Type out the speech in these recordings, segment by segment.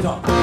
じゃあ。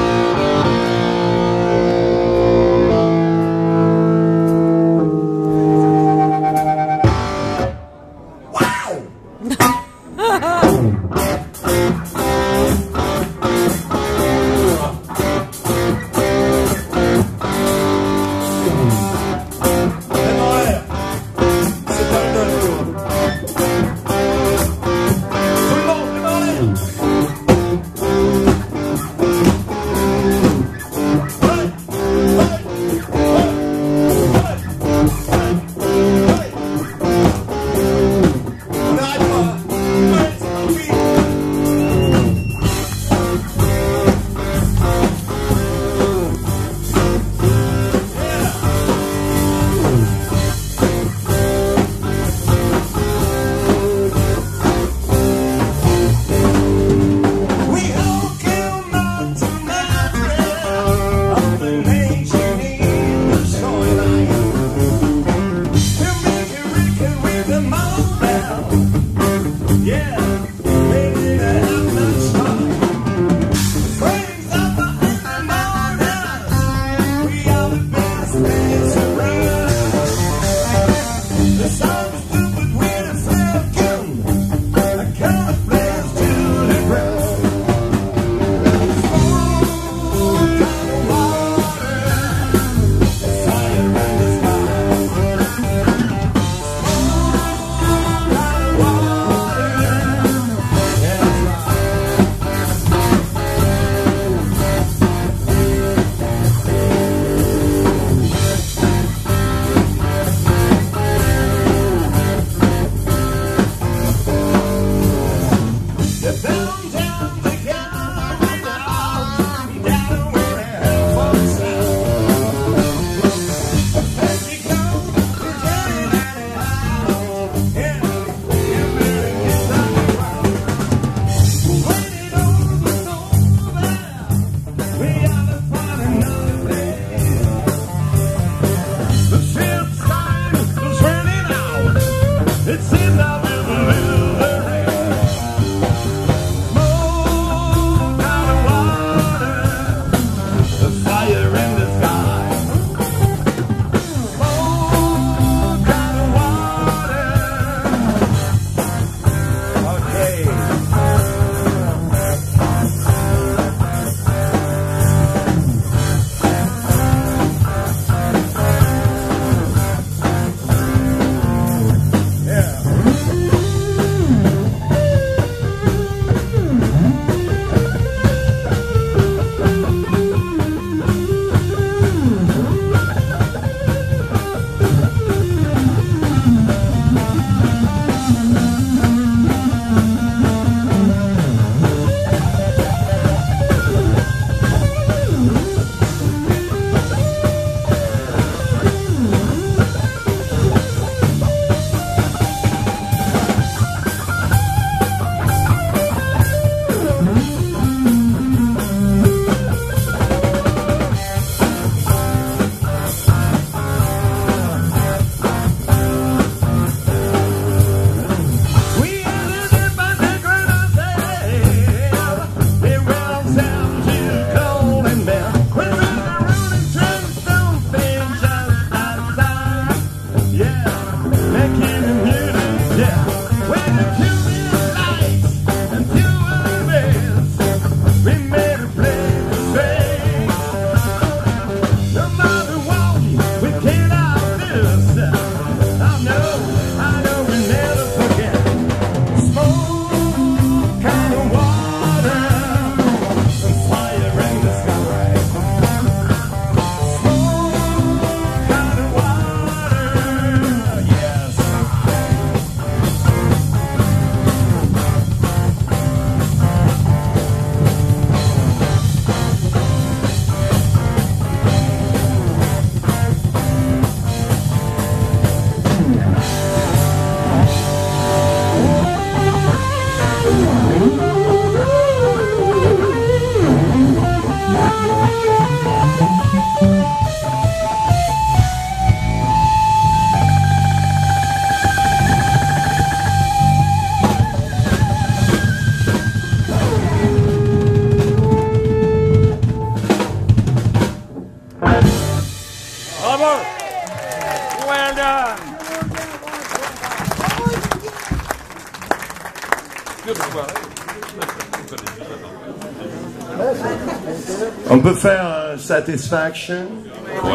On peut faire euh, Satisfaction?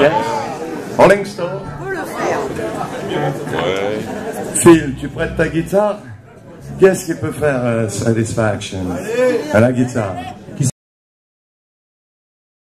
Yes. On peut le faire. Phil, tu prêtes ta guitare? Qu'est-ce qui peut faire euh, Satisfaction? À la guitare.